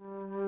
Mm-hmm.